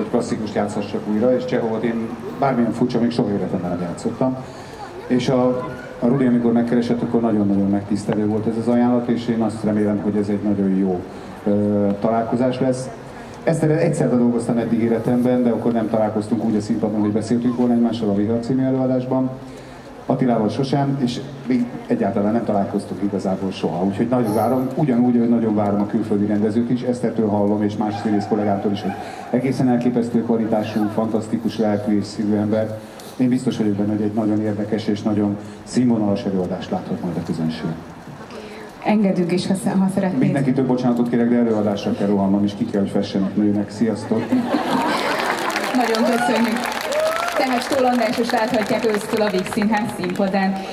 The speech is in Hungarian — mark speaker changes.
Speaker 1: hogy klasszikus játszhassak újra, és Csehovot én bármilyen furcsa, még soha életemben nem játszottam. És a, a Rudi, amikor megkeresett, akkor nagyon-nagyon megtisztelő volt ez az ajánlat, és én azt remélem, hogy ez egy nagyon jó ö, találkozás lesz. Ezt egyszer dolgoztam eddig életemben, de akkor nem találkoztunk úgy a színpadon, hogy beszéltünk volna egymással a Vihar című előadásban. Attilával sosem, és még egyáltalán nem találkoztunk igazából soha. Úgyhogy nagyon várom, ugyanúgy, hogy nagyon várom a külföldi rendezőt is, Esztertől hallom, és más színész kollégától is, hogy egészen elképesztő kvalitású, fantasztikus lelkű és szívű ember. Én biztos vagyok benne, hogy egy nagyon érdekes és nagyon színvonalas előadást láthat majd a közönség.
Speaker 2: Engedünk is, ha, ha szeretnéd.
Speaker 1: Mindenkitől bocsánatot kérek, de előadásra kell rohannom, és ki kell, hogy fessenek nőnek. Sziasztok!
Speaker 2: Nagyon köszönjük! Tehát Stól András is láthatják ősztől a Víg Színház színpadán.